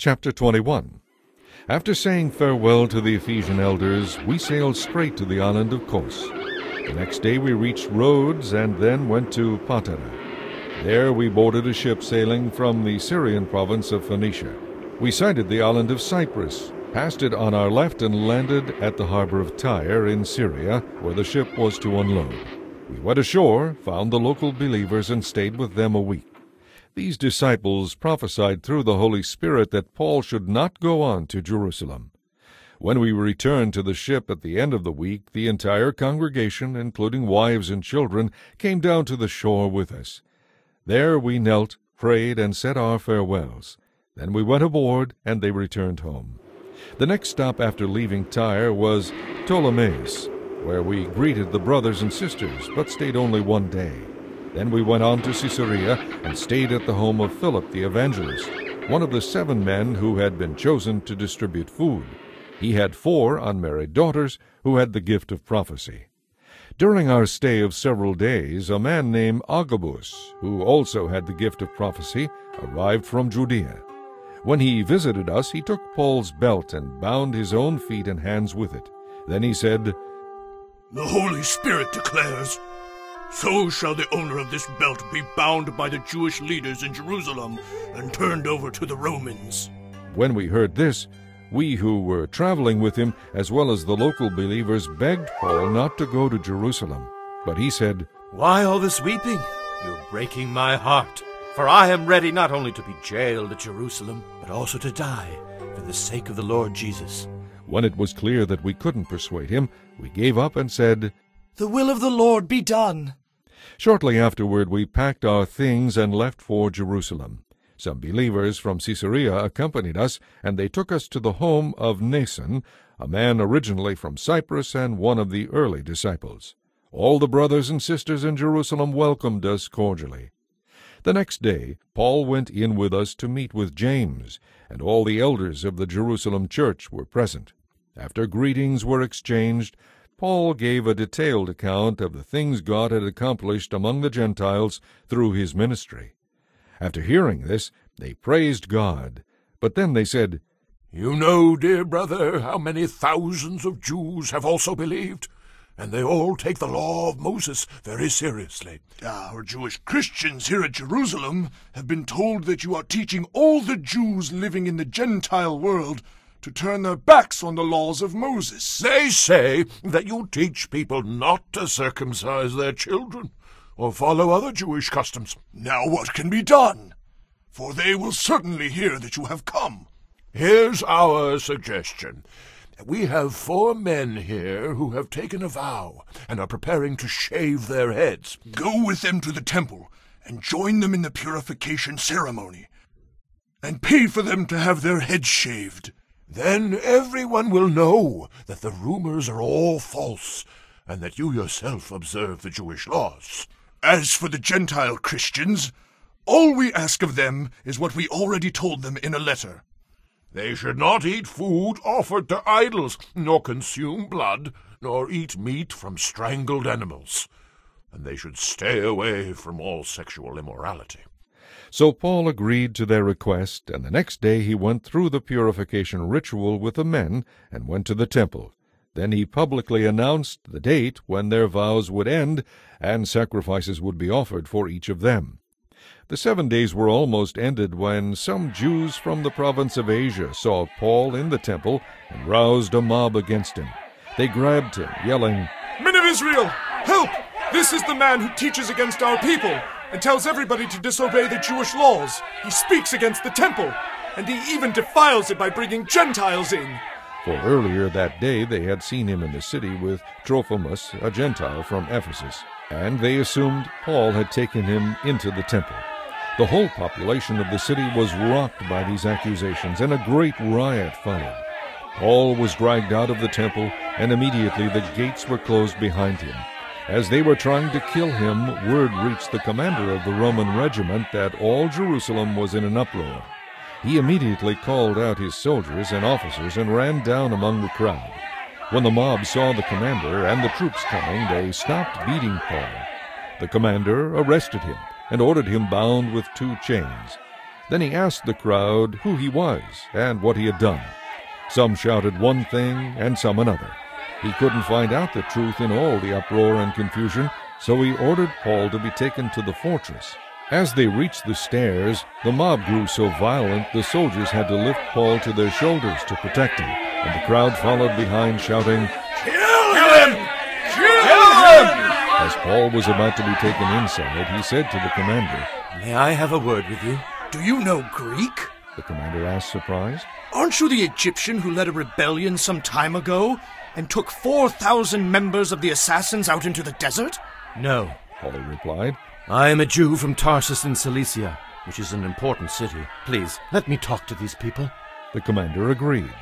Chapter 21 After saying farewell to the Ephesian elders, we sailed straight to the island of Kos. The next day we reached Rhodes and then went to Patara. There we boarded a ship sailing from the Syrian province of Phoenicia. We sighted the island of Cyprus, passed it on our left, and landed at the harbor of Tyre in Syria, where the ship was to unload. We went ashore, found the local believers, and stayed with them a week. These disciples prophesied through the Holy Spirit that Paul should not go on to Jerusalem. When we returned to the ship at the end of the week, the entire congregation, including wives and children, came down to the shore with us. There we knelt, prayed, and said our farewells. Then we went aboard, and they returned home. The next stop after leaving Tyre was Ptolemais, where we greeted the brothers and sisters, but stayed only one day. Then we went on to Caesarea and stayed at the home of Philip the evangelist, one of the seven men who had been chosen to distribute food. He had four unmarried daughters who had the gift of prophecy. During our stay of several days, a man named Agabus, who also had the gift of prophecy, arrived from Judea. When he visited us, he took Paul's belt and bound his own feet and hands with it. Then he said, The Holy Spirit declares, So shall the owner of this belt be bound by the Jewish leaders in Jerusalem and turned over to the Romans. When we heard this, we who were traveling with him, as well as the local believers, begged Paul not to go to Jerusalem. But he said, Why all this weeping? You're breaking my heart. For I am ready not only to be jailed at Jerusalem, but also to die for the sake of the Lord Jesus. When it was clear that we couldn't persuade him, we gave up and said, The will of the Lord be done. Shortly afterward, we packed our things and left for Jerusalem. Some believers from Caesarea accompanied us, and they took us to the home of Mnason, a man originally from Cyprus and one of the early disciples. All the brothers and sisters in Jerusalem welcomed us cordially. The next day, Paul went in with us to meet with James, and all the elders of the Jerusalem church were present. After greetings were exchanged, Paul gave a detailed account of the things God had accomplished among the Gentiles through his ministry. After hearing this, they praised God. But then they said, You know, dear brother, how many thousands of Jews have also believed, and they all take the law of Moses very seriously. Our Jewish Christians here at Jerusalem have been told that you are teaching all the Jews living in the Gentile world to turn their backs on the laws of Moses. They say that you teach people not to circumcise their children or follow other Jewish customs. Now what can be done? For they will certainly hear that you have come. Here's our suggestion. We have four men here who have taken a vow and are preparing to shave their heads. Go with them to the temple and join them in the purification ceremony, and pay for them to have their heads shaved. Then everyone will know that the rumors are all false, and that you yourself observe the Jewish laws. As for the Gentile Christians, all we ask of them is what we already told them in a letter. They should not eat food offered to idols, nor consume blood, nor eat meat from strangled animals. And they should stay away from all sexual immorality. So Paul agreed to their request, and the next day he went through the purification ritual with the men and went to the temple. Then he publicly announced the date when their vows would end and sacrifices would be offered for each of them. The seven days were almost ended when some Jews from the province of Asia saw Paul in the temple and roused a mob against him. They grabbed him, yelling, Men of Israel, help! This is the man who teaches against our people and tells everybody to disobey the Jewish laws. He speaks against the temple, and he even defiles it by bringing Gentiles in. For earlier that day they had seen him in the city with Trophimus, a Gentile from Ephesus, and they assumed Paul had taken him into the temple. The whole population of the city was rocked by these accusations, and a great riot followed. Paul was dragged out of the temple, and immediately the gates were closed behind him. As they were trying to kill him, word reached the commander of the Roman regiment that all Jerusalem was in an uproar. He immediately called out his soldiers and officers and ran down among the crowd. When the mob saw the commander and the troops coming, they stopped beating Paul. The commander arrested him and ordered him bound with two chains. Then he asked the crowd who he was and what he had done. Some shouted one thing and some another. He couldn't find out the truth in all the uproar and confusion, so he ordered Paul to be taken to the fortress. As they reached the stairs, the mob grew so violent the soldiers had to lift Paul to their shoulders to protect him, and the crowd followed behind shouting, Kill him! Kill him! As Paul was about to be taken inside, he said to the commander, May I have a word with you? Do you know Greek? The commander asked, surprised. Aren't you the Egyptian who led a rebellion some time ago and took 4,000 members of the assassins out into the desert? No. Paul replied. I am a Jew from Tarsus in Cilicia, which is an important city. Please, let me talk to these people. The commander agreed.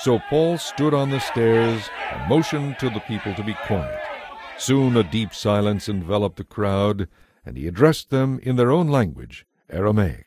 So Paul stood on the stairs and motioned to the people to be quiet. Soon a deep silence enveloped the crowd, and he addressed them in their own language, Aramaic.